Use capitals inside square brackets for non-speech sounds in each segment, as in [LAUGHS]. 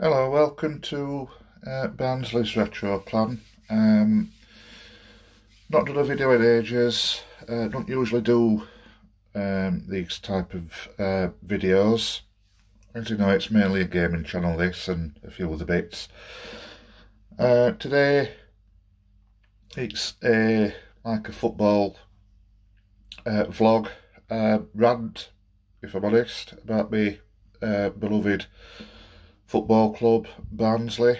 Hello, welcome to uh, Barnsley's Retro Plan. Um, not done a video in ages, uh, don't usually do um, these type of uh, videos. As you know, it's mainly a gaming channel this and a few other bits. Uh, today, it's a like a football uh, vlog, uh, rant, if I'm honest, about me uh, beloved football club, Barnsley.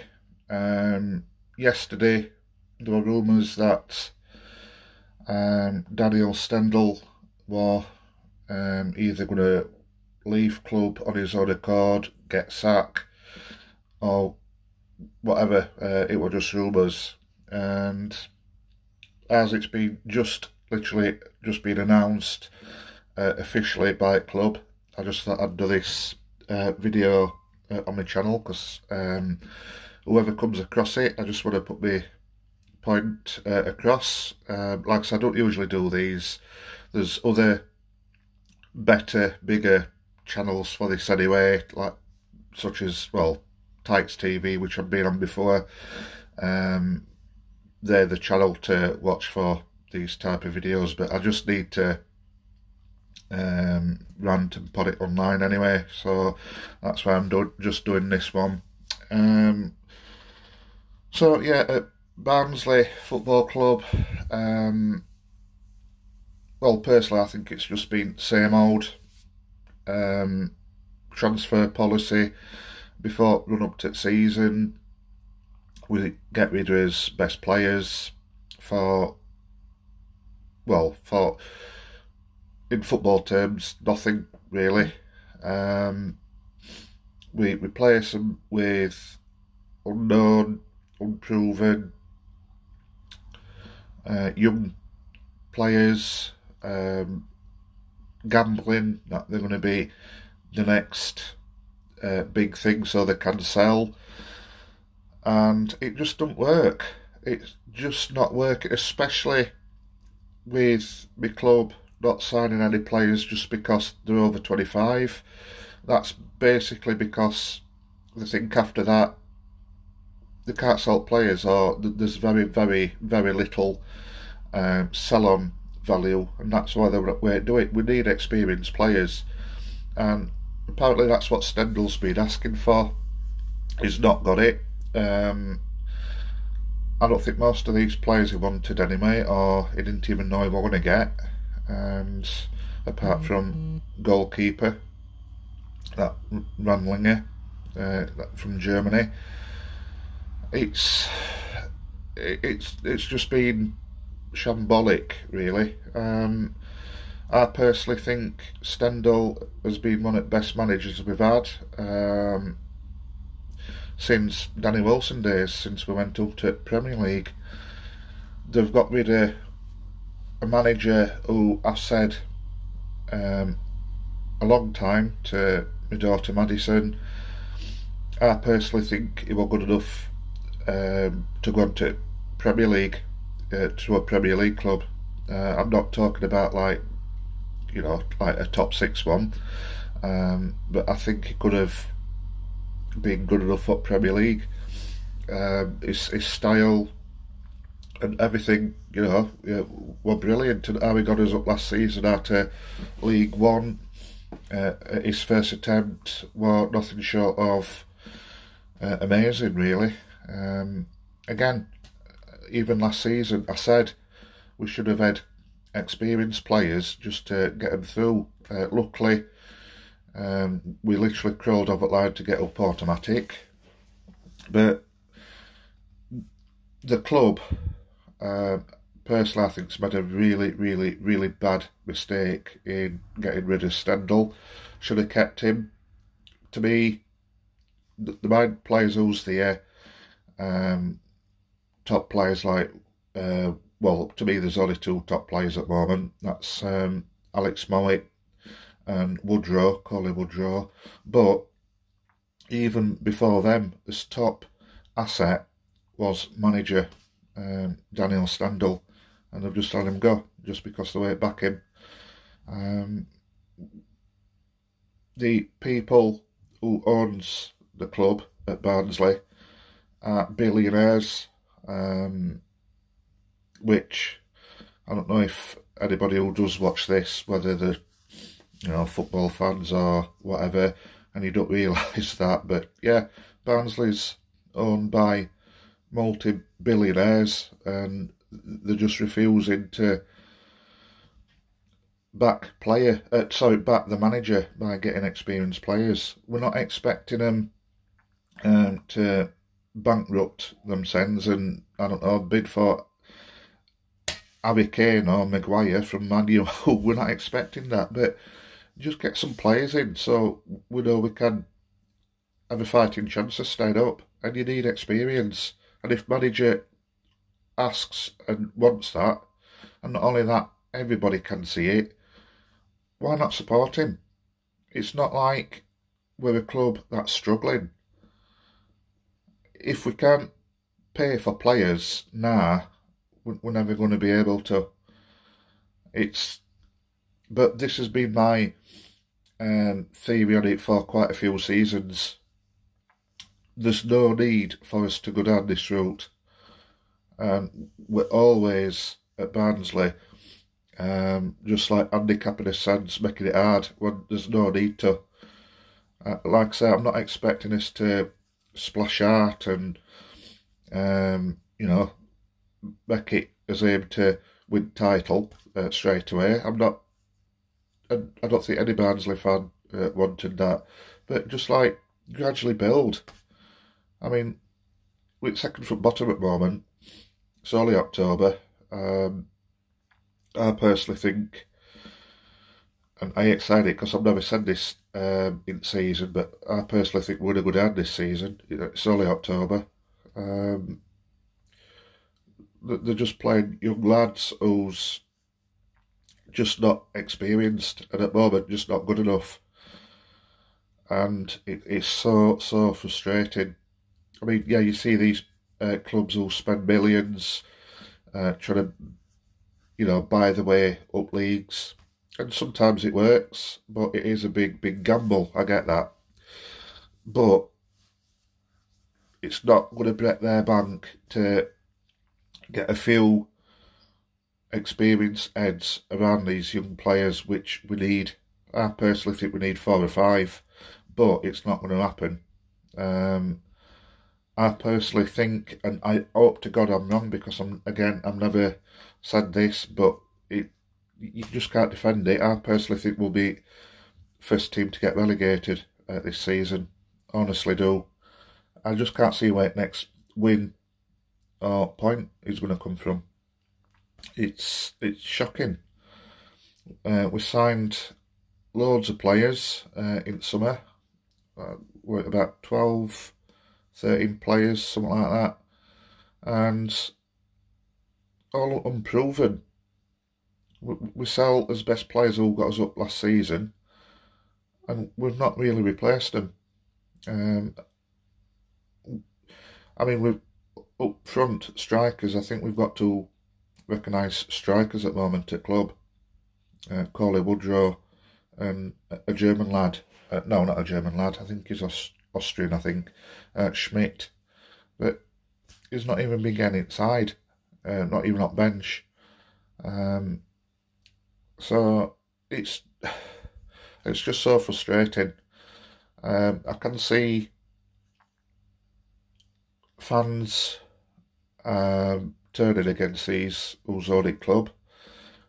Um, yesterday, there were rumours that um, Daniel Stendel were um, either going to leave club on his own accord, get sacked, or whatever. Uh, it were just rumours. And as it's been just literally just been announced uh, officially by club, I just thought I'd do this uh, video on my channel because um, whoever comes across it, I just want to put my point uh, across. Um, like I said, I don't usually do these. There's other better, bigger channels for this anyway, like such as well, Tykes TV, which I've been on before. Um, they're the channel to watch for these type of videos, but I just need to um, rant and put it online anyway. So that's why I'm do just doing this one. Um, so yeah, at Barnsley Football Club. Um, well, personally, I think it's just been same old um, transfer policy before run up to season. We get rid of his best players for well for in football terms, nothing really. Um, we replace them with unknown, unproven, uh, young players, um, gambling that they're going to be the next uh, big thing so they can sell. And it just doesn't work. It's just not working, especially with my club not signing any players just because they're over 25. That's basically because they think after that they can't sell players or there's very, very, very little um, sell-on value and that's why they do it. We need experienced players and apparently that's what Stendel's been asking for. He's not got it. Um, I don't think most of these players he wanted anyway, or he didn't even know he was going to get and apart from goalkeeper, that Radlinger uh, from Germany, it's it's it's just been shambolic, really. Um, I personally think Stendel has been one of the best managers we've had um, since Danny Wilson days, since we went up to Premier League. They've got rid of a manager who I've said um, a long time to my daughter Madison. I personally think he was good enough um, to go into Premier League, uh, to a Premier League club. Uh, I'm not talking about like, you know, like a top six one, um, but I think he could have been good enough for Premier League. Um, his, his style and everything, you know, yeah, were brilliant. And how he got us up last season out of League One, uh, his first attempt was nothing short of uh, amazing, really. Um, again, even last season, I said we should have had experienced players just to get them through. Uh, luckily, um, we literally crawled over the line to get up automatic. But the club uh, personally, I think it's made a really, really, really bad mistake in getting rid of Stendel. Should have kept him. To me, the, the main players who's there, um, top players like, uh, well, to me, there's only two top players at the moment. That's um, Alex Mowatt and Woodrow, Cauley Woodrow. But even before them, this top asset was manager um, Daniel Stendel, and they've just let him go just because they won't back him. Um, the people who owns the club at Barnsley are billionaires, um, which I don't know if anybody who does watch this, whether they're you know football fans or whatever, and you don't realise [LAUGHS] that, but yeah, Barnsley's owned by multi-billionaires, and they're just refusing to back player, uh, back the manager by getting experienced players. We're not expecting them um, to bankrupt themselves and I don't know bid for Harry Kane or Maguire from Man. [LAUGHS] We're not expecting that, but just get some players in so we know we can have a fighting chance to stand up. And you need experience. And if manager asks and wants that, and not only that, everybody can see it why not support him? It's not like we're a club that's struggling. If we can't pay for players now, we're never going to be able to. It's, but this has been my um, theory on it for quite a few seasons. There's no need for us to go down this route. And we're always at Barnsley um, just like handicapping a sense, making it hard when there's no need to. Uh, like I say, I'm not expecting us to splash out and, um, you know, make it as aim to win title uh, straight away. I'm not. I, I don't think any Barnsley fan uh, wanted that, but just like gradually build. I mean, we're second from bottom at the moment. It's only October. Um, I personally think, and I excited because I've never said this um, in season, but I personally think we're going to go down this season. It's only October. Um, they're just playing young lads who's just not experienced and at the moment just not good enough. And it, it's so, so frustrating. I mean, yeah, you see these uh, clubs who spend millions uh, trying to you know, buy the way up leagues. And sometimes it works, but it is a big, big gamble. I get that. But it's not going to break their bank to get a few experienced heads around these young players, which we need. I personally think we need four or five, but it's not going to happen. Um, I personally think, and I hope to God I'm wrong because I'm again I'm never said this, but it you just can't defend it. I personally think we'll be first team to get relegated uh, this season. Honestly, do. I just can't see where next win or point is going to come from. It's it's shocking. Uh, we signed loads of players uh, in summer. Uh, about 12, 13 players, something like that. And all unproven. Sell as best players who got us up last season, and we've not really replaced them. Um, I mean, we've up front strikers. I think we've got to recognise strikers at the moment at club. Uh, Cauley Woodrow and a German lad. Uh, no, not a German lad. I think he's Aust Austrian. I think uh, Schmidt, but he's not even been getting inside uh, not even on bench. Um, so it's [SIGHS] it's just so frustrating. Um, I can see fans um, turning against these Uzodic club.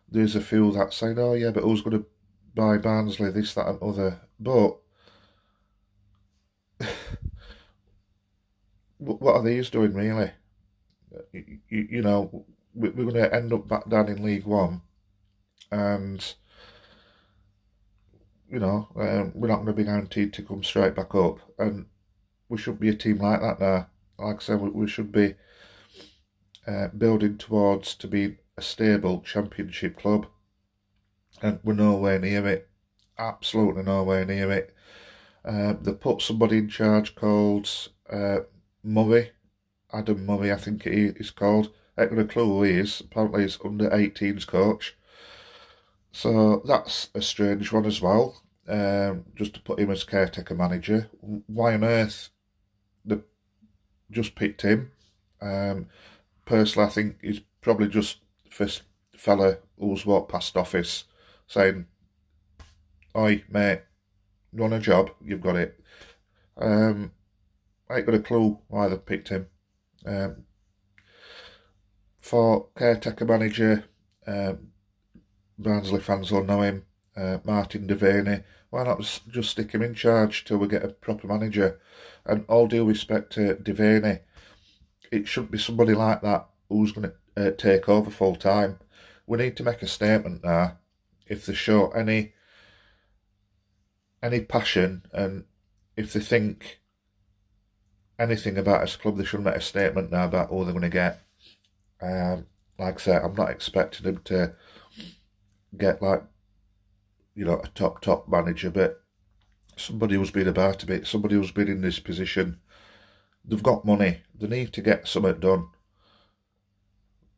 There's a few that saying, "Oh yeah, but who's going to buy Barnsley? This, that, and other." But what are these doing really? you, you know, we're going to end up back down in League One, and you know, um, we're not going to be guaranteed to come straight back up, and we should be a team like that now. Like I said, we, we should be uh, building towards to be a stable Championship club, and we're nowhere near it. Absolutely nowhere near it. Uh, they put somebody in charge called uh, Murray, Adam Murray, I think it is called. Got a clue who he is. Apparently, he's under 18s coach. So that's a strange one as well. Um, just to put him as caretaker manager. Why on earth they just picked him. Um, personally, I think he's probably just first fella who's walked past office saying, Oi, mate, you want a job? You've got it. Um, I ain't got a clue why they picked him. Um, for caretaker manager, um, Barnsley fans will know him, uh, Martin Devaney. Why not just stick him in charge till we get a proper manager? And all due respect to Devaney, it shouldn't be somebody like that who's going to uh, take over full time. We need to make a statement now. If they show any any passion and if they think anything about this club, they should make a statement now about all they're going to get. Um, like I said, I'm not expecting them to get like, you know, a top, top manager, but somebody who's been about a bit, somebody who's been in this position. They've got money. They need to get something done.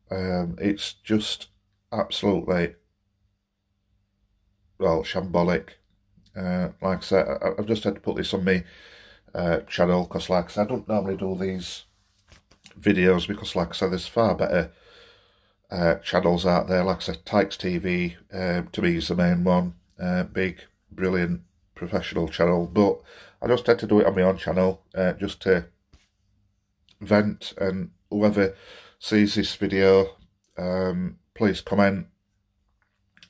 Um, it's just absolutely, well, shambolic. Uh, like I said, I, have just had to put this on my uh, channel because, like I said, I don't normally do these videos because, like I said, there's far better uh, channels out there. Like I said, Tykes TV um, to me is the main one. Uh, big, brilliant, professional channel. But I just had to do it on my own channel uh, just to vent. And whoever sees this video, um, please comment.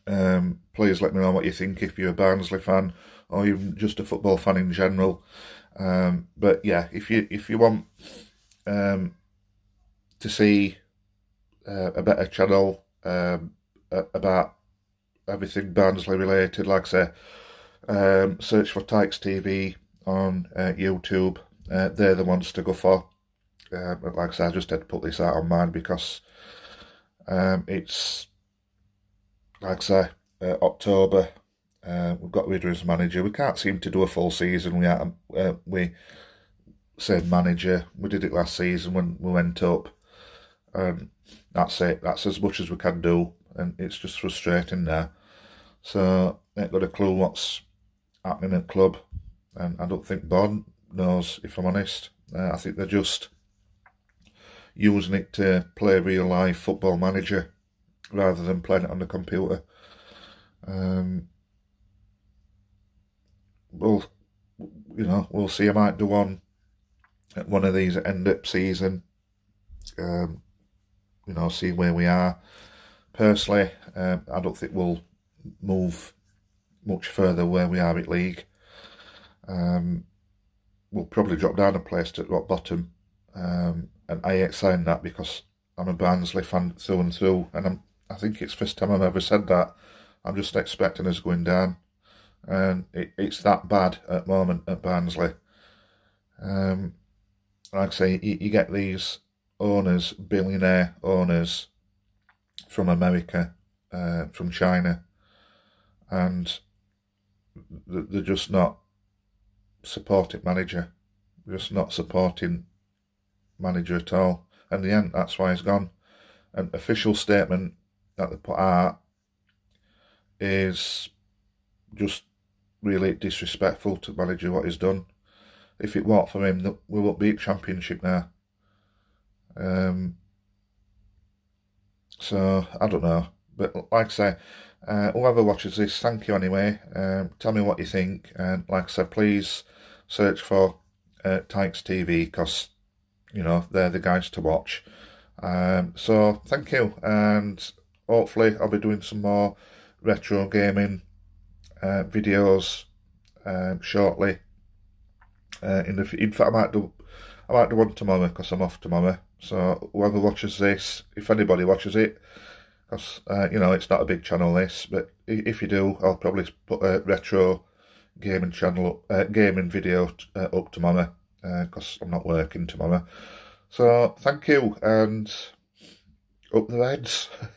Um, please let me know what you think if you're a Barnsley fan or even just a football fan in general. Um, but yeah, if you if you want um, to see uh, a better channel um, about everything Barnsley related, like say, um, search for Tykes TV on uh, YouTube. Uh, they're the ones to go for. Uh, but like I I just had to put this out on mine because um, it's, like I say, uh, October uh, we've got rid of his manager. We can't seem to do a full season. We uh, we same manager. We did it last season when we went up, and that's it. That's as much as we can do, and it's just frustrating now. So ain't got a clue what's happening at club, and I don't think Bond knows. If I'm honest, uh, I think they're just using it to play real life football manager rather than playing it on the computer. Um, we'll, you know, we'll see. I might do one at one of these end up season. Um, you know, see where we are. Personally, um, I don't think we'll move much further where we are at league. Um, we'll probably drop down a place to rock bottom. Um, and I ain't saying that because I'm a Barnsley fan through and through, and I'm, I think it's first time I've ever said that. I'm just expecting us going down and it, it's that bad at the moment at Barnsley. Um, like I say, you, you get these owners, billionaire owners from America, uh, from China, and they're just not supporting manager, just not supporting manager at all. And the end, that's why he's gone. An official statement that they put out is just really disrespectful to manager what he's done. If it weren't for him, that we won't be at championship now. Um, so I don't know, but like I say, uh, whoever watches this, thank you anyway. Um, tell me what you think, and like I said, please search for uh, Tykes TV because you know they're the guys to watch. Um, so thank you, and hopefully I'll be doing some more retro gaming uh, videos um, shortly. Uh, in the in fact, I might do I might do one tomorrow because I'm off tomorrow. So whoever watches this, if anybody watches it, because uh, you know it's not a big channel this, but if you do, I'll probably put a retro gaming channel, uh, gaming video uh, up tomorrow because uh, I'm not working tomorrow. So thank you and up the heads. [LAUGHS]